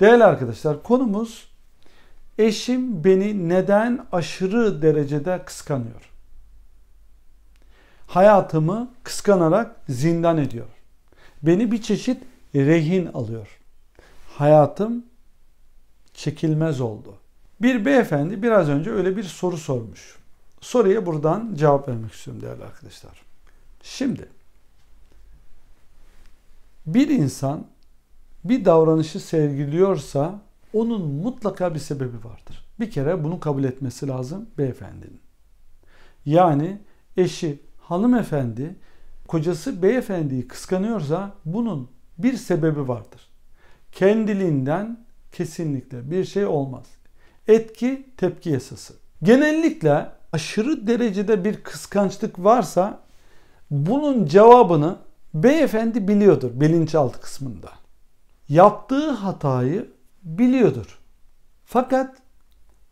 Değerli arkadaşlar konumuz eşim beni neden aşırı derecede kıskanıyor? Hayatımı kıskanarak zindan ediyor. Beni bir çeşit rehin alıyor. Hayatım çekilmez oldu. Bir beyefendi biraz önce öyle bir soru sormuş. Soruya buradan cevap vermek istiyorum değerli arkadaşlar. Şimdi bir insan bir davranışı sergiliyorsa onun mutlaka bir sebebi vardır. Bir kere bunu kabul etmesi lazım beyefendinin. Yani eşi hanımefendi kocası beyefendiyi kıskanıyorsa bunun bir sebebi vardır. Kendiliğinden kesinlikle bir şey olmaz. Etki tepki yasası. Genellikle aşırı derecede bir kıskançlık varsa bunun cevabını beyefendi biliyordur bilinçaltı kısmında. Yaptığı hatayı biliyordur. Fakat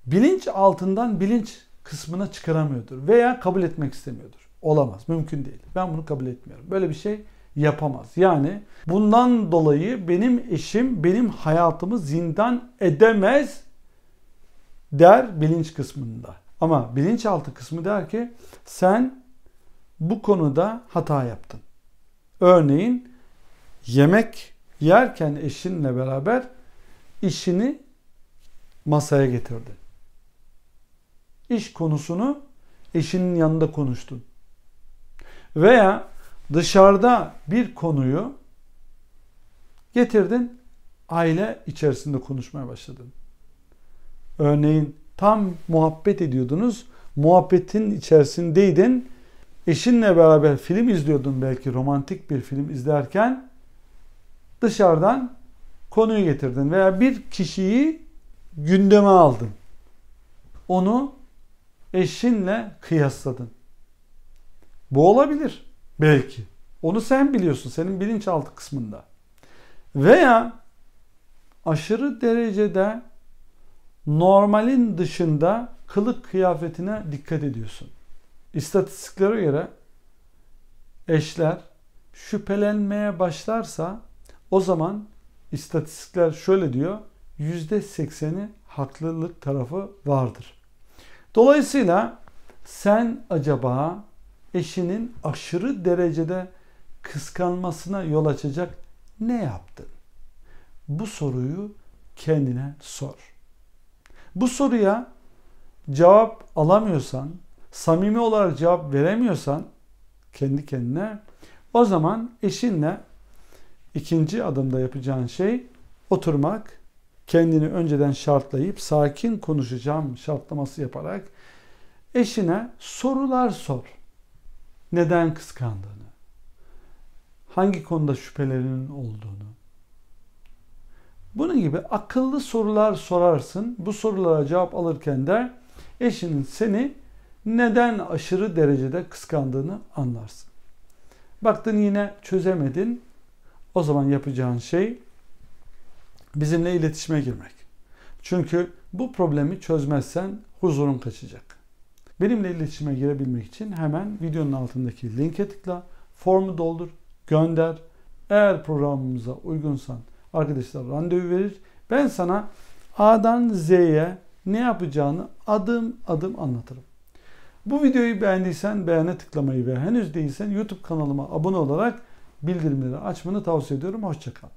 bilinç altından bilinç kısmına çıkaramıyordur veya kabul etmek istemiyordur. Olamaz, mümkün değil. Ben bunu kabul etmiyorum. Böyle bir şey yapamaz. Yani bundan dolayı benim eşim benim hayatımı zindan edemez der bilinç kısmında. Ama bilinçaltı kısmı der ki sen bu konuda hata yaptın. Örneğin yemek yerken eşinle beraber işini masaya getirdi. İş konusunu eşinin yanında konuştun. Veya dışarıda bir konuyu getirdin, aile içerisinde konuşmaya başladın. Örneğin tam muhabbet ediyordunuz, muhabbetin içerisindeydin, eşinle beraber film izliyordun belki romantik bir film izlerken dışarıdan konuyu getirdin veya bir kişiyi gündeme aldın. Onu eşinle kıyasladın. Bu olabilir belki. Onu sen biliyorsun senin bilinçaltı kısmında. Veya aşırı derecede normalin dışında kılık kıyafetine dikkat ediyorsun. İstatistiklere göre eşler şüphelenmeye başlarsa o zaman istatistikler şöyle diyor. %80'i haklılık tarafı vardır. Dolayısıyla sen acaba eşinin aşırı derecede kıskanmasına yol açacak ne yaptın? Bu soruyu kendine sor. Bu soruya cevap alamıyorsan, samimi olarak cevap veremiyorsan kendi kendine o zaman eşinle ikinci adımda yapacağın şey oturmak, kendini önceden şartlayıp sakin konuşacağım şartlaması yaparak eşine sorular sor. Neden kıskandığını, hangi konuda şüphelerinin olduğunu. Bunun gibi akıllı sorular sorarsın. Bu sorulara cevap alırken de eşinin seni neden aşırı derecede kıskandığını anlarsın. Baktın yine çözemedin. O zaman yapacağın şey bizimle iletişime girmek. Çünkü bu problemi çözmezsen huzurun kaçacak. Benimle iletişime girebilmek için hemen videonun altındaki linke tıkla, formu doldur, gönder. Eğer programımıza uygunsan arkadaşlar randevu verir. Ben sana A'dan Z'ye ne yapacağını adım adım anlatırım. Bu videoyu beğendiysen beğene tıklamayı ve henüz değilsen YouTube kanalıma abone olarak bildirimleri açmanı tavsiye ediyorum. Hoşçakal.